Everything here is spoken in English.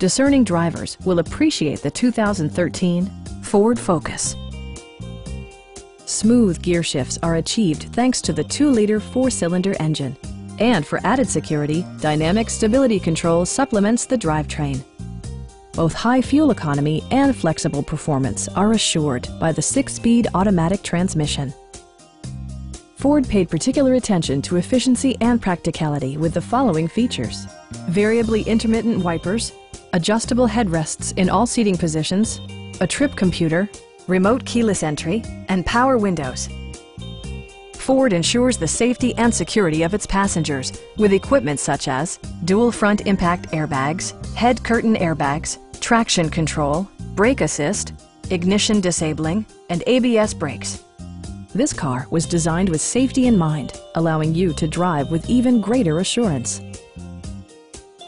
discerning drivers will appreciate the 2013 Ford Focus. Smooth gear shifts are achieved thanks to the 2-liter four-cylinder engine. And for added security, Dynamic Stability Control supplements the drivetrain. Both high fuel economy and flexible performance are assured by the six-speed automatic transmission. Ford paid particular attention to efficiency and practicality with the following features. Variably intermittent wipers, adjustable headrests in all seating positions, a trip computer, remote keyless entry, and power windows. Ford ensures the safety and security of its passengers with equipment such as dual front impact airbags, head curtain airbags, traction control, brake assist, ignition disabling, and ABS brakes. This car was designed with safety in mind, allowing you to drive with even greater assurance.